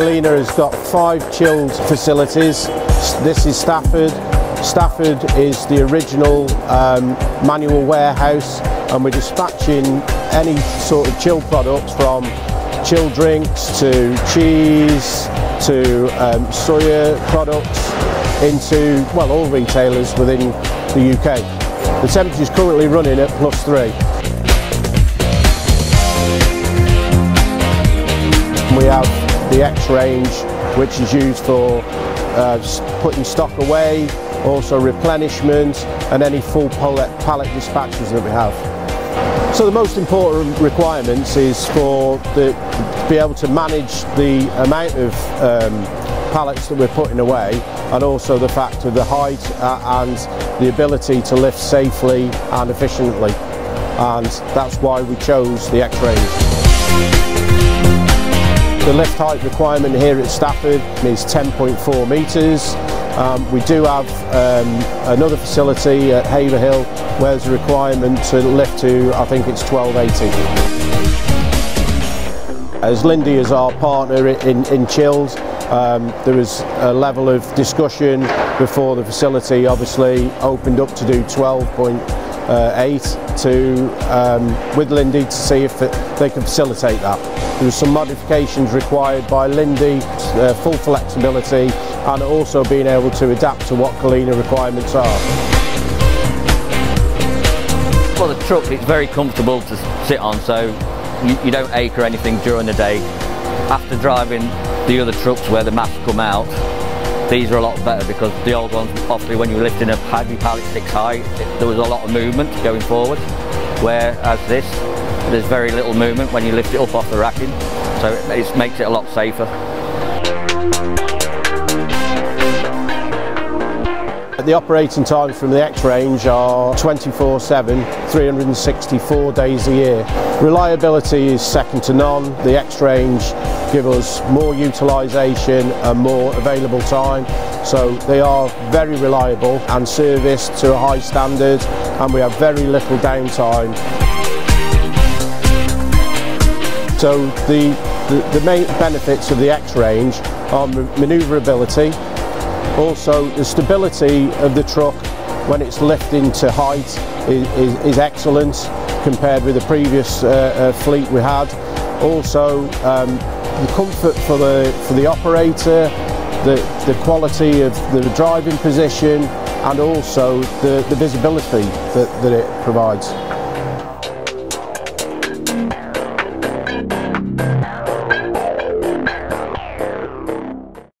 Culina has got five chilled facilities. This is Stafford. Stafford is the original um, manual warehouse and we're dispatching any sort of chilled products from chilled drinks to cheese to um, soya products into, well, all retailers within the UK. The temperature is currently running at plus three. We have the X range, which is used for uh, putting stock away, also replenishment, and any full pallet, pallet dispatches that we have. So the most important requirements is for the, to be able to manage the amount of um, pallets that we're putting away and also the fact of the height uh, and the ability to lift safely and efficiently and that's why we chose the X-Range. The lift height requirement here at Stafford is 10.4 metres. Um, we do have um, another facility at Haverhill where there's a requirement to lift to, I think it's 1280. As Linde is our partner in, in Chilled, um, there was a level of discussion before the facility obviously opened up to do 12.8 to um, with Linde to see if they can facilitate that. There were some modifications required by Linde, uh, full flexibility and also being able to adapt to what Culina requirements are. For the truck it's very comfortable to sit on so you, you don't ache or anything during the day. After driving the other trucks where the mats come out these are a lot better because the old ones obviously when you're lifting a heavy pallet six high it, there was a lot of movement going forward whereas this there's very little movement when you lift it up off the racking, so it, it makes it a lot safer. The operating times from the X-Range are 24-7, 364 days a year. Reliability is second to none. The X-Range give us more utilisation and more available time. So they are very reliable and serviced to a high standard and we have very little downtime. So the, the, the main benefits of the X range are manoeuvrability, also the stability of the truck when it's lifting to height is, is, is excellent compared with the previous uh, uh, fleet we had. Also um, the comfort for the, for the operator, the, the quality of the driving position and also the, the visibility that, that it provides.